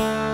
you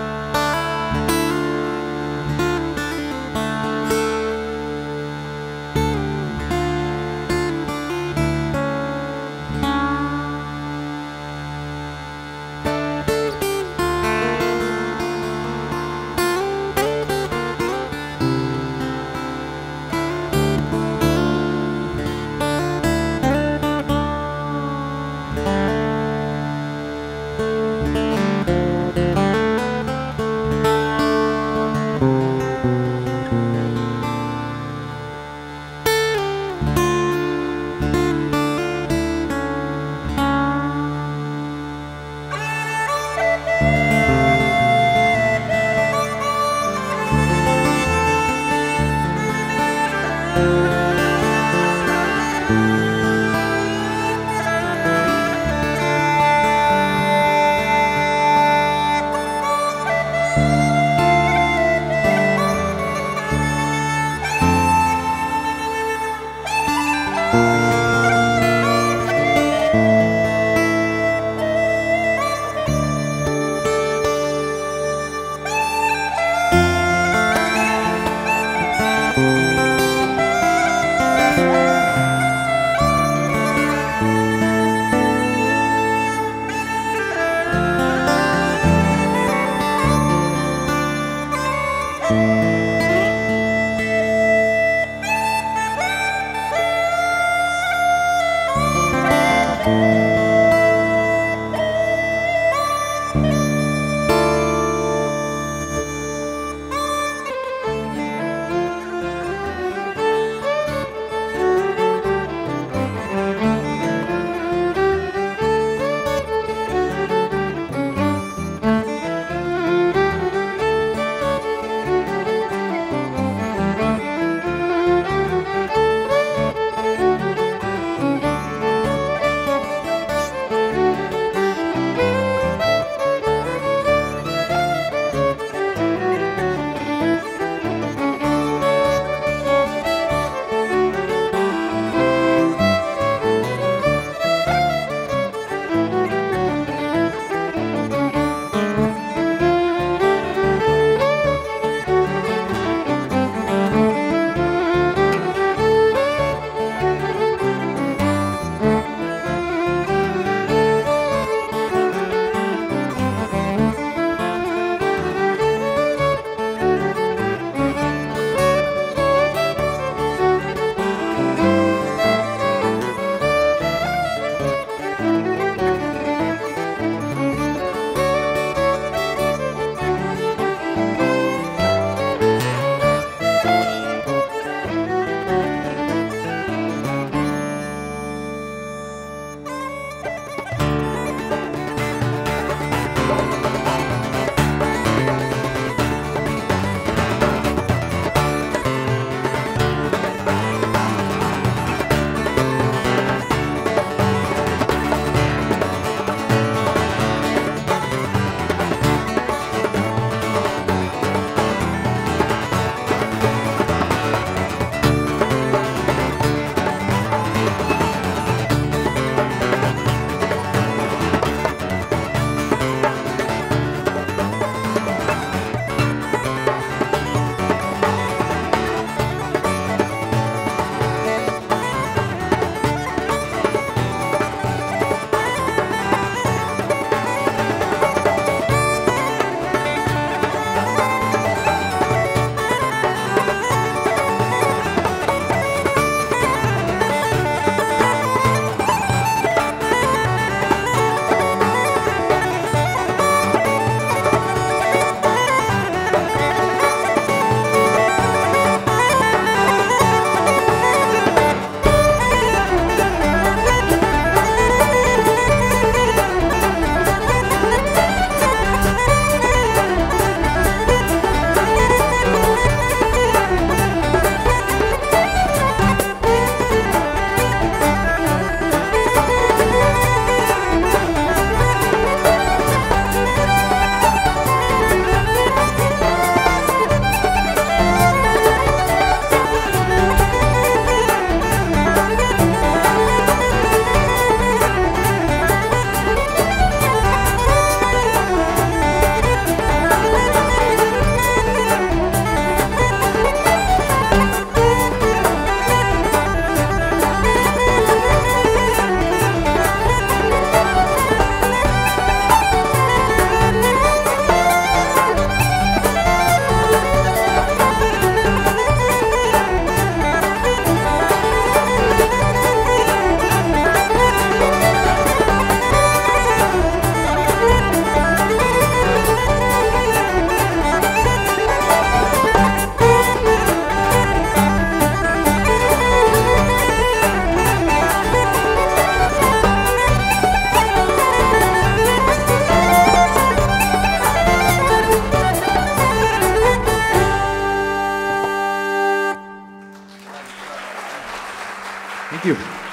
you.